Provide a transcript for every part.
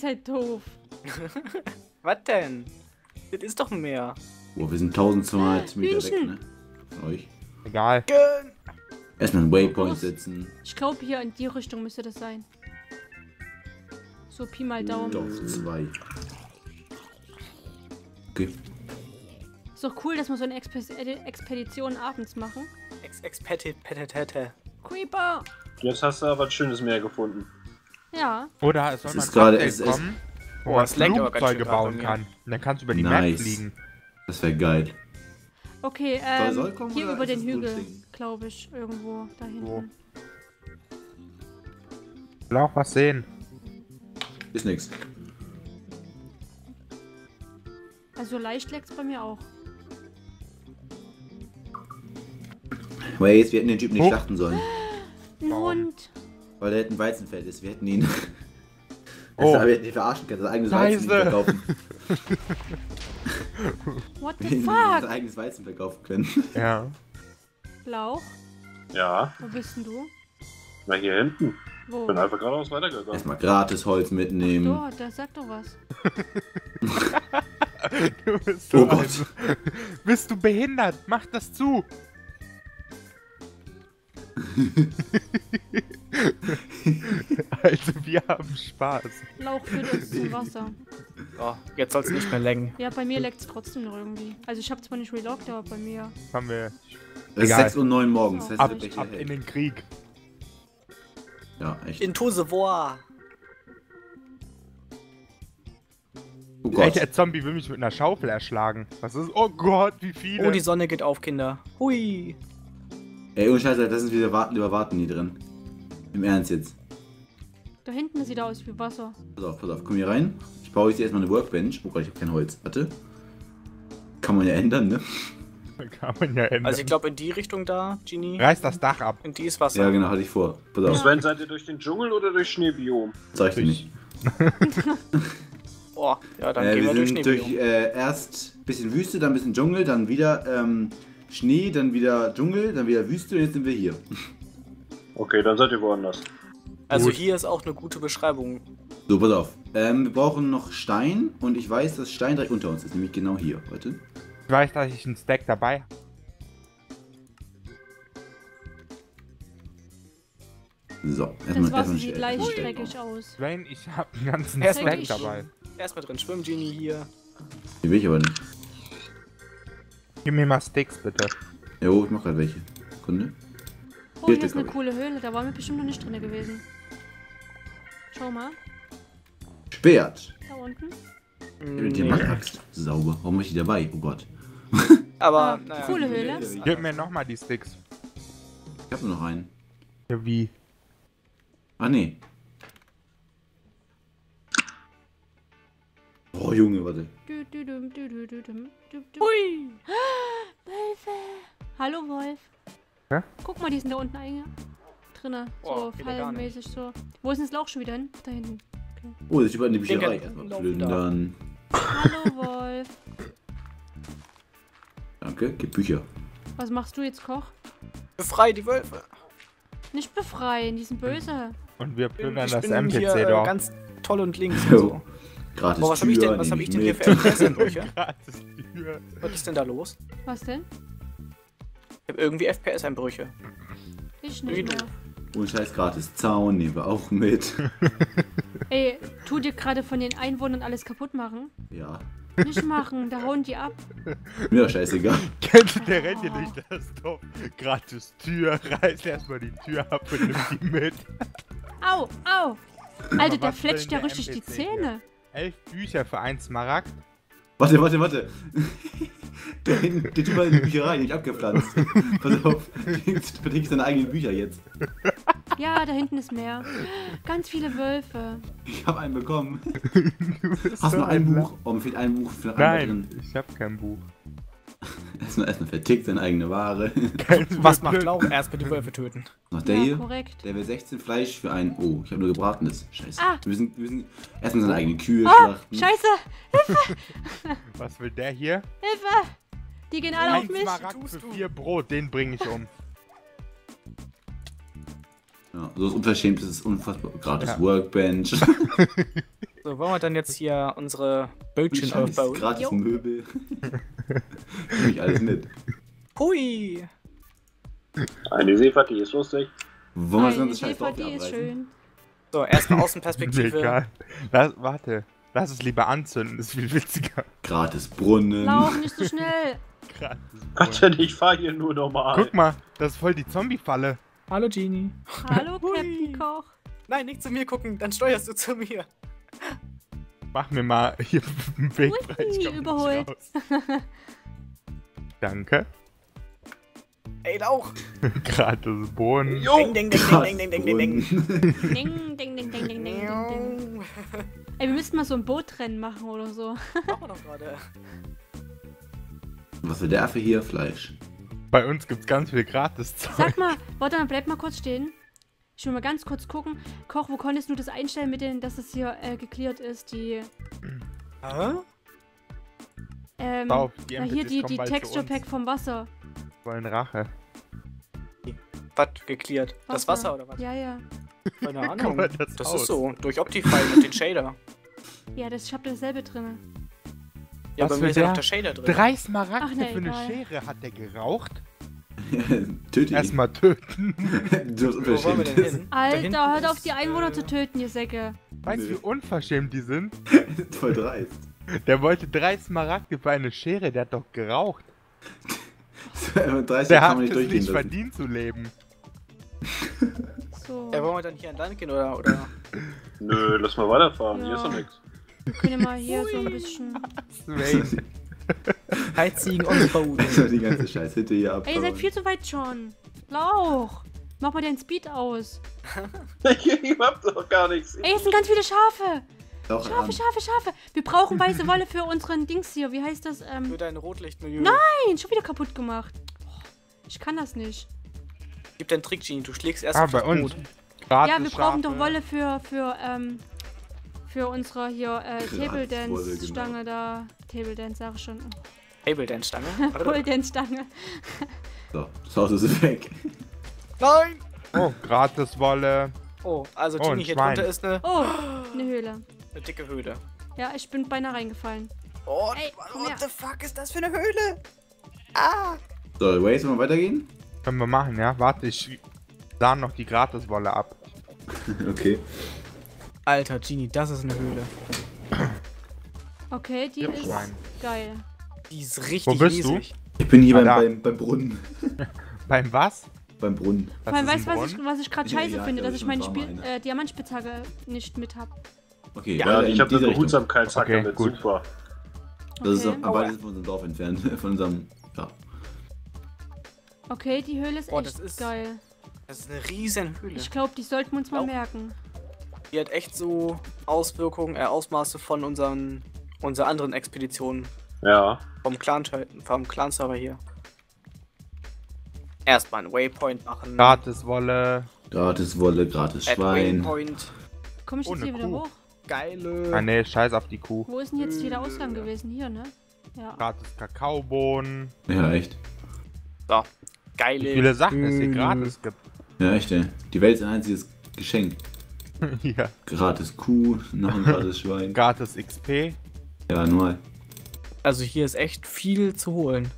seid doof. Was denn? Das ist doch ein Meer. Boah, wir sind 1200 Meter weg, ne? Von euch. Egal. Erstmal einen Waypoint setzen. Ich glaube, hier in die Richtung müsste das sein. So Pi mal Daumen. Doch, zwei. Okay. Ist doch cool, dass wir so eine Expe äh, Expedition abends machen. Ex Expeti Petete. Creeper! Jetzt hast du aber ein schönes Meer gefunden. Ja. Oder es soll Es ist gerade SS. kommen, wo man es Flugzeuge bauen kann. Und dann kannst du über die Nice. Map fliegen. Das wäre geil. Okay, ähm, soll kommen hier über ist den es Hügel, glaube ich, irgendwo da hinten. Wo? Ich will auch was sehen. Ist nix. Also leicht leckt's bei mir auch. Waze, wir hätten den Typen nicht Oh. schlachten sollen. Weil er ein Weizenfeld ist. Wir hätten ihn. Oh. Also, wir hätten ihn verarschen können. Sein eigenes Weizen verkaufen. What Wir the hätten sein fuck? eigenes Weizen verkaufen können. Ja. Lauch, Ja, wo bist denn du? na hier hinten. Wo? Bin einfach geradeaus weitergegangen. Erstmal gratis Holz mitnehmen. So, da sag doch was. Du bist Oh so Gott. ein- Bist du behindert? Mach das zu! also, wir haben Spaß. Lauch führt uns zum Wasser. Oh, jetzt soll es nicht mehr lenken. Ja, bei mir leckt's trotzdem noch irgendwie. Also ich habe zwar nicht reloggt, aber bei mir. Haben wir Es ist Egal. 6 Uhr 9 morgens. Das heißt, ab, es ab in den Krieg. Ja, echt. In Tosevoa. Oh Gott. Welcher Zombie will mich mit einer Schaufel erschlagen? Was ist? Oh Gott, wie viele? Oh, die Sonne geht auf, Kinder. Hui. Ey, ohne Scheiße, das ist wieder warten, lieber warten nie drin. Im Ernst jetzt. Da hinten sieht aus wie Wasser. Pass auf, pass auf, komm hier rein. Ich baue jetzt erstmal eine Workbench. Oh Gott, ich habe kein Holz. Warte. Kann man ja ändern, ne? Kann man ja ändern. Also ich glaube in die Richtung da, Genie. Reiß das Dach ab. In die ist Wasser. Ja, genau, hatte ich vor. Pass auf, Sven, seid ihr durch den Dschungel oder durch Schneebiom? sag ich dir nicht. Oh, ja, dann Äh, gehen wir wir durch sind Schneebiom. durch äh, erst bisschen Wüste, dann ein bisschen Dschungel, dann wieder ähm, Schnee, dann wieder Dschungel, dann wieder Wüste und jetzt sind wir hier. Okay, dann seid ihr woanders. Also Gut. hier ist auch eine gute Beschreibung. So, pass auf. Ähm, wir brauchen noch Stein und ich weiß, dass Stein direkt unter uns ist, nämlich genau hier. Warte. Ich weiß, dass ich einen Stack dabei habe. So, erstmal erstmal sieht leicht dreckig aus. Sven, ich habe einen ganzen Stack dabei. Erstmal drin schwimmen, Genie hier. Die will ich aber nicht. Gib mir mal Sticks, bitte. Jo, ich mach grad welche. Kunde. Oh, Vier hier ist eine coole Höhle. Da waren wir bestimmt noch nicht drin gewesen. Schau mal. Sperrt. Da unten. Hab die Diamantaxt. Sauber. Warum hab ich die dabei? Oh Gott. Aber, Ah, naja. coole Höhle. Gib mir nochmal die Sticks. Ich hab nur noch einen. Ja, wie? Ah, nee. Oh, Junge, warte. Hui. Wölfe. Hallo Wolf. Hä? Guck mal, die sind da unten einge drinne. Oh, So nicht. fallenmäßig so. Wo ist denn das Lauch schon wieder hin? Da hinten. Oh, das ist über eine Bücherei. die Erstmal plündern. Hallo Wolf. Danke, gib Bücher. Was machst du jetzt, Koch? Befrei die Wölfe. Nicht befreien, die sind böse. Und wir plündern ich das bin NPC hier äh, doch. ganz toll und links und so. Gratis Boah, was habe ich denn, was hab ich denn hier für FPS-Einbrüche? Was ist denn da los? Was denn? Ich habe irgendwie FPS-Einbrüche. Ich nicht mehr. Und scheiß gratis Zaun nehmen wir auch mit. Ey, tu dir gerade von den Einwohnern alles kaputt machen? ja. Nicht machen, da hauen die ab. Mir doch scheißegal. Kennt ihr, der rennt hier durch das Dorf. Gratis Tür, reißt erstmal die Tür ab und nimmt die mit. Au, au. Alter, der fletscht ja richtig die NPC hier? Zähne. Elf Bücher für einen Smaragd. Warte, warte, warte. Der, der Typ hat in die Bücherei nicht abgepflanzt. Pass auf, verdickst seine eigenen Bücher jetzt. Ja, da hinten ist mehr. Ganz viele Wölfe. Ich habe einen bekommen. Hast du so noch ein ein Buch? Oh, mir fehlt ein Buch für Nein, drin. ich hab kein Buch. Erstmal, erstmal vertickt seine eigene Ware. Was macht Lauch? Erstmal die Wölfe töten. Noch der ja, hier. korrekt. Der will 16 Fleisch für einen. Oh, ich habe nur gebratenes. Scheiße. Ah. Wir müssen, wir müssen erstmal seine eigenen Kühe Oh, schlachten. scheiße. Was will der hier? Hilfe. Die gehen alle auf Ein mich. Smaragd für du? vier Brot, den bringe ich um. Ja, so ist unverschämt, das ist unfassbar. Gratis Ja. Workbench. So, wollen wir dann jetzt hier unsere Bötchen aufbauen? gratis Jo. Möbel. Nehme ich alles mit. Hui! Eine Seefahrt, die ist lustig. Wollen wir das Eine DVD hier ist schön. So, erstmal Außenperspektive. egal. Lass, warte. Lass es lieber anzünden, ist viel witziger. Gratis Brunnen. Lauf nicht so schnell. Gratis Warte, ich fahr hier nur normal. Guck mal, das ist voll die Zombie-Falle. Hallo Genie. Hallo, Captain Koch. Nein, nicht zu mir gucken, dann steuerst du zu mir. Mach mir mal hier einen Weg frei. ich überholt. Danke. Ey, Lauch! Gratis Bohnen. Ding, ding, ding, ding, ding, ding, ding, ding, ding. Ding, ding, ding, ding, ding, ding, ding, ding. Ey, wir müssten mal so ein Bootrennen machen oder so. Machen wir doch gerade. Was will der für hier? Fleisch. Bei uns gibt's ganz viel Gratis-Zeug. Sag mal, warte mal, bleib mal kurz stehen. Ich will mal ganz kurz gucken. Koch, wo konntest du das einstellen mit den, dass es hier äh, geklärt ist? Die, Hä? ähm, Auf, die na hier die, die Texture. Pack vom Wasser. Wollen Rache. Was geklärt? Das Wasser oder was? Ja, ja. Keine Ahnung. das Das ist so. Durch Optifine und den Shader. Ja, das, ich hab dasselbe drin. Ja, Was bei für mir ist ja noch der? der Shader drin. Drei Smaragde Ach, nee, für eine egal. Schere hat der geraucht. Töte ihn. Erstmal töten. Du hast Wo wollen wir unverschämt. denn hin? Alter, hört auf die Einwohner äh, zu töten, ihr Säcke. Weißt du, wie unverschämt die sind? Voll dreist. Der wollte drei Smaragde für eine Schere, der hat doch geraucht. 30 Der kann hat man nicht durchgehen nicht lassen. verdient zu leben. So. Ja, wollen wir dann hier an Land gehen oder? oder? Nö, lass mal weiterfahren. Hier ist Ja. doch nichts. Wir können ja mal hier so ein bisschen. Wayne. Heizigen und bauen. Also die ganze scheiß Hütte hier ab. Ey, ihr seid viel zu weit schon. Lauch. Mach mal deinen Speed aus. ich hab doch gar nichts. Ey, es sind ganz viele Schafe. Auch Schafe, an. Schafe, Schafe. Wir brauchen weiße Wolle für unseren Dings hier. Wie heißt das? Ähm, Für dein Rotlichtmilieu. nein, schon wieder kaputt gemacht. Ich kann das nicht. Gib deinen Trick, Genie. Du schlägst erst Ah, auf bei uns. Gratis Ja, wir brauchen doch. Wolle für, für, ähm, für unsere hier, äh, Table Dance genau. Stange da. Table Dance, sag ich schon. Table Dance Stange. Pole Dance Stange. So, das Haus ist weg. Nein! Oh, gratis Wolle. Oh, also Oh, hier Schwein. drunter ist eine, Oh, eine Höhle. eine dicke Höhle. Ja, ich bin beinahe reingefallen. Oh, Ey, what the fuck ist das für eine Höhle? Ah! So, Waze, wollen wir weitergehen? Können wir machen, ja? Warte, ich sah noch die Gratis-Wolle ab. Okay. Alter, Genie, das ist eine Höhle. Okay, die Ja, ist Schwein. geil. Die ist richtig Wo bist du? riesig. Ich bin hier Ah, beim, beim, beim Brunnen. Beim was? Beim Brunnen. Vor allem, ist weißt du, ein was ich, was ich gerade scheiße ja, finde, ja, dass ich meine Spiel äh, Diamantspitzhacke nicht mit hab. Okay, Ja, ich in hab eine diese Richtung. Behutsamkeitshacke Okay, mit. gut. Super. Das ist Okay. am weitesten von unserem Dorf entfernt. Von unserem. Ja. Okay, die Höhle ist Boah, echt das ist- geil. Das ist eine riesen Höhle. Ich glaube, die sollten wir uns mal merken. Die hat echt so Auswirkungen, äh, Ausmaße von unseren, unserer anderen Expeditionen. Ja. Vom Clan vom Clan-Server hier. Erstmal einen Waypoint machen. Gratis Wolle. Gratis Wolle, gratis Add Schwein. Waypoint. Komme ich jetzt hier wieder hoch? Geile. Ah ne, scheiß auf die Kuh. Wo ist denn jetzt hier der Ausgang gewesen? Hier, ne? Ja. Gratis Kakaobohnen. Ja, echt. So. Geile. Wie viele Sachen es hier gratis gibt. Ja, echt, ey. Die Welt ist ein einziges Geschenk. Hier. Gratis Kuh, noch ein gratis Schwein. Gratis XP. Ja, nur. Also hier ist echt viel zu holen.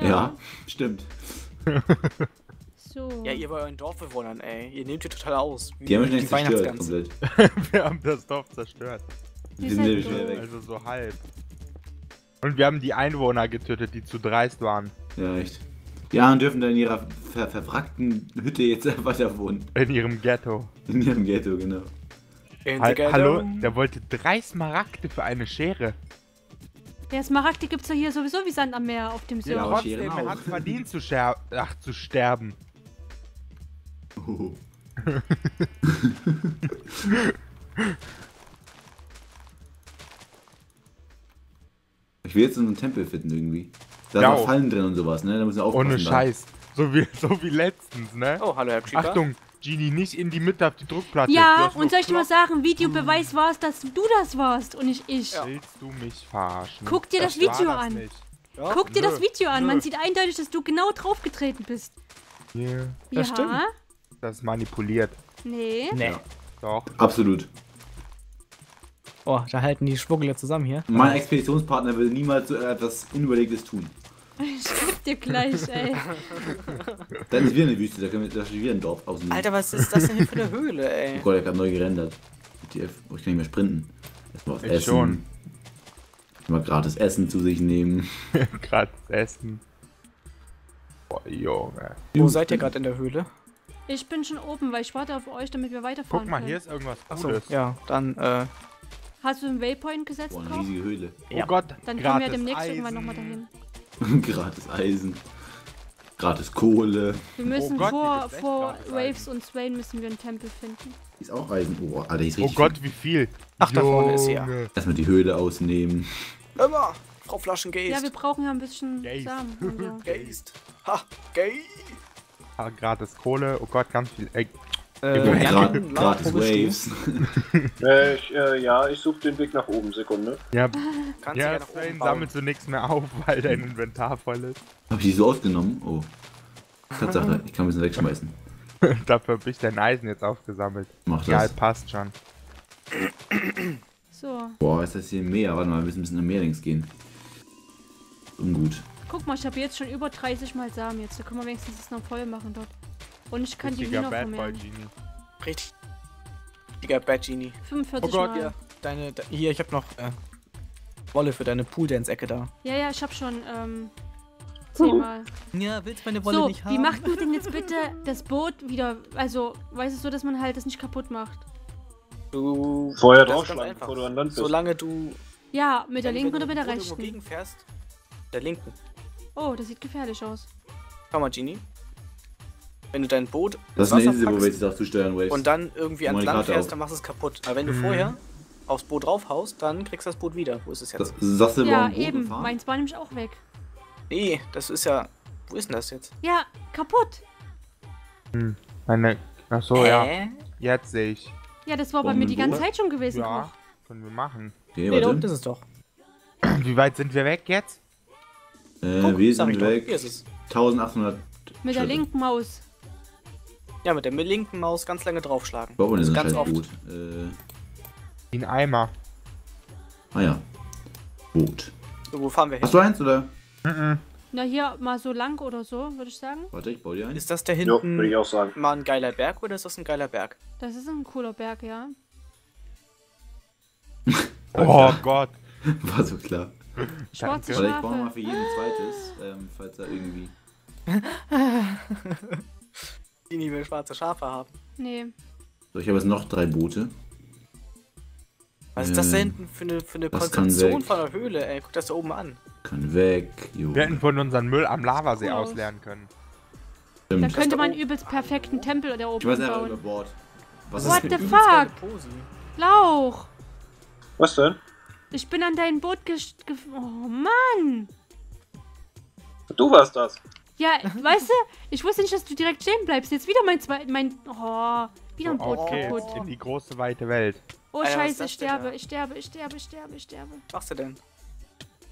Ja. stimmt. So. Ja, ihr bei euren Dorfbewohnern, ey. Ihr nehmt hier total aus. Wie Die haben nicht zerstört, komplett. wir haben das Dorf zerstört. Die Die sind sind nämlich schnell weg. Also so halb. Und wir haben die Einwohner getötet, die zu dreist waren. Ja, echt. Ja, und dürfen dann in ihrer ver verwrackten Hütte jetzt weiter wohnen. In ihrem Ghetto. In ihrem Ghetto, genau. In Ha ghetto. Hallo, der wollte drei Smaragde für eine Schere. Der Smaragde gibt's ja hier sowieso wie Sand am Meer auf dem Ja, Server. aber Trotzdem, er hat verdient zu, ach, zu sterben. Oh. ich will jetzt so einen Tempel finden irgendwie. Da Ja, sind auch Fallen drin und sowas, ne? Da müssen wir aufpassen. Ohne. Scheiß. So wie, so wie letztens, ne? Oh, hallo Herr Creeper. Achtung, Genie, nicht in die Mitte auf die Druckplatte. Ja, und soll ich dir mal sagen, Videobeweis war es, dass du das warst und nicht ich. Ja. Willst du mich verarschen? Guck dir das war Video das an. Ja, Guck dir nö, das Video an, nö. man sieht eindeutig, dass du genau draufgetreten bist. Yeah. Ja, Das stimmt. Das ist manipuliert. Nee. Nee. Doch. Absolut. Oh, da halten die Schwuggler zusammen hier. Mein Expeditionspartner würde niemals so etwas Unüberlegtes tun. Ich geb dir gleich, ey. Dann ist wieder eine Wüste, da, können wir, da steht wieder ein Dorf außen. Alter, was ist das denn hier für eine Höhle, ey? Oh Gott, ich hab neu gerendert. ETF. Oh, ich kann nicht mehr sprinten. Erstmal was Ich essen. schon. Mal gratis Essen zu sich nehmen. Gerade essen. Boah, Junge. Wo seid ihr gerade in der Höhle? Ich bin schon oben, weil ich warte auf euch, damit wir weiterfahren Guck mal, können. hier ist irgendwas Achso, ja, dann, äh, Hast du einen Waypoint gesetzt, Boah, eine riesige Höhle. Oh Gott, Dann kommen wir demnächst Eisen. irgendwann nochmal dahin. gratis Eisen. Gratis Kohle. Wir müssen Gott, vor, vor Waves und Swain müssen wir einen Tempel finden. Ist auch Eisen. Oh, Alter, ist Oh richtig. Gott, wie viel. Ach, da vorne ist sie ja. Erstmal die Höhle ausnehmen. immer, Frau Flaschengeist. Ja, wir brauchen ja ein bisschen Geist. Samen. und so. Geist. Ha, Geist. Ah, gratis Kohle. Oh Gott, ganz viel. Ey, Äh, Ja, Jan, gratis? Waves. Äh, ich, äh, ja, ich suche den Weg nach oben. Sekunde. ja, Kannst ja du ja sammelst du nichts mehr auf, weil dein Inventar voll ist. Hab ich die so ausgenommen? Oh. Tatsache, ich kann ein bisschen wegschmeißen. Dafür hab ich dein Eisen jetzt aufgesammelt. Mach Ja, das. passt schon. So, Boah, ist das hier ein Meer? Warte mal, wir müssen ein bisschen am Meer links gehen. Ungut. guck mal, ich habe jetzt schon über 30 Mal Samen jetzt. Da können wir wenigstens das noch voll machen dort. Und ich kann die Richtiger Hühner Bad Boy vermehren. Genie. Richtig. Digga, Bad Genie. 45 Oh Gott, Mal. Hier, deine, de, hier, ich hab noch, äh, Wolle für deine Pool-Dance-Ecke da. Ja, ja, ich habe schon ähm, 10 Mal. Ja, willst meine So, wie macht man denn jetzt bitte das Boot wieder? Also, weißt du so, dass man halt das nicht kaputt macht? Du. Vorher das ist ganz draufschlagen, einfach. bevor du an Land bist. Solange du. Ja, mit der wenn- linken wenn oder du mit der Boot irgendwo rechten? gegenfährst, der linken. Oh, das sieht gefährlich aus. Schau mal, Genie. Wenn du dein Boot Das ist eine Insel, wo jetzt auch zusteuern, Waves. und dann irgendwie ans Land fährst, dann machst du es kaputt. Aber wenn du Mhm. vorher aufs Boot draufhaust, dann kriegst du das Boot wieder. Wo ist es das, jetzt? sagst du, Ja, eben. fahren? Meins war nämlich auch weg. Nee, das ist ja. Wo ist denn das jetzt? Ja, kaputt. Meine. Achso, ja. Hä? Jetzt sehe ich. Ja, das war bei Wollen mir die ganze? Zeit schon gewesen. Ja, Koch. können wir machen. Okay, Nee, da unten ist es doch. Wie weit sind wir weg jetzt? Äh, Guck, wir sind weg. Hier ist es. 1800. Mit der linken Maus. Ja, mit der linken Maus ganz lange draufschlagen. Warum Das denn ist so ganz oft. Boot? Äh, In Eimer. ah ja. Boot. So, wo fahren wir hin? Hast du eins oder? Mhm. Na, hier mal so lang oder so, würde ich sagen. Warte, ich baue dir eins. Ist das da Jo, hinten würde ich auch sagen. mal ein geiler Berg oder ist das ein geiler Berg? Das ist ein cooler Berg, ja. Oh Gott. War so klar. Schwarze Warte, ich baue mal für jeden zweites, ähm, falls da irgendwie. Die nie mehr schwarze Schafe haben. Nee. So, ich habe jetzt noch drei Boote. Was ist das da Ähm, hinten für eine, für eine das kann Konstruktion weg. von der Höhle, ey? Guck das da oben an. Kann weg. Jo. Wir hätten von unseren Müll am Lavasee Cool aus. ausleeren können. Da Stimmt. könnte da man übelst perfekten Tempel da Ich oben weiß einfach über bauen. Bord. Was What ist the fuck? Lauch! Was denn? Ich bin an dein Boot gest... gef- Oh, Mann! Du warst das. Ja, weißt du, ich wusste nicht, dass du direkt stehen bleibst. Jetzt wieder mein zwei... Mein... Oh, wieder ein Boot geht's kaputt. in die große weite Welt. Oh, Alter, scheiße, das ich denn sterbe, ich sterbe, ich sterbe, ich sterbe, ich sterbe, ich sterbe. Was machst du denn?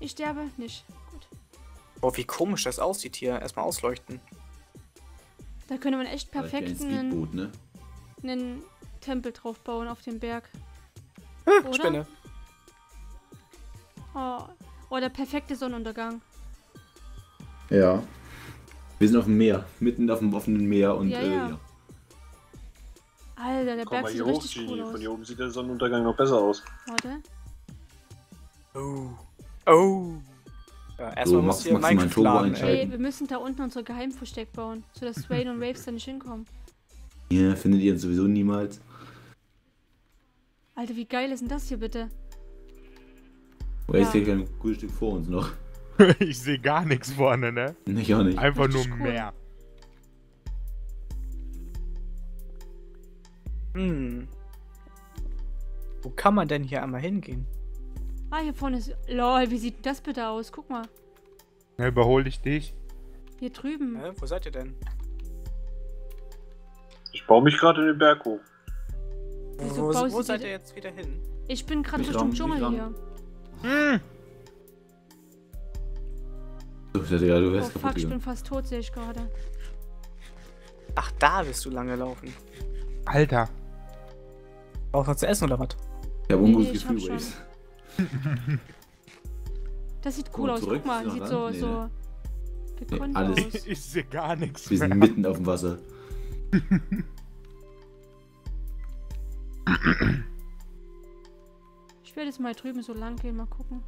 Ich sterbe nicht. Gut. Boah, wie komisch das aussieht hier. Erstmal ausleuchten. Da könnte man echt perfekt ein einen, ne? einen Tempel drauf bauen auf dem Berg. Oder? Spinne. Oh. oh, der perfekte Sonnenuntergang. Ja. Wir sind auf dem Meer. Mitten auf dem offenen Meer und Ja, äh, ja. ja. Alter, der Komm Berg sieht hier hoch, richtig Genie. cool Von aus. hier oben sieht der Sonnenuntergang noch besser aus. Warte. Oh. Oh. Ja, So, erstmal machst musst du hier Minecraft Turbo ey. Ey, wir müssen da unten unser Geheimversteck bauen, sodass Swain und Waves da nicht hinkommen. Hier findet ihr uns sowieso niemals. Alter, wie geil ist denn das hier bitte? Weil Ja. ich sehe ein gutes Stück vor uns noch. ich sehe gar nichts vorne, ne? Ich auch nicht. Einfach nur cool. Meer. Hm. Wo kann man denn hier einmal hingehen? Ah, hier vorne ist. Lol, wie sieht das bitte aus? Guck mal. Ja, überhole ich dich. Hier drüben. Hä? Wo seid ihr denn? Ich baue mich gerade in den Berg hoch. Wieso wo wo seid ihr jetzt wieder hin? Ich bin gerade Nicht durch den ran, Dschungel hier. Hm. Ja, du Oh wärst fuck, kaputt ich bin fast tot, sehe ich gerade. Ach, da wirst du lange laufen. Alter. Brauchst du was zu essen oder was? Ich habe Nee, ungutes nee, ich hab Gefühl. Das sieht cool Oh, aus. Guck mal, sieht ran? so, Nee, so ne? gekonnt Nee, alles- aus. Ich sehe gar nichts Wir sind mitten auf dem Wasser. Ich werde jetzt mal drüben so lang gehen, mal gucken.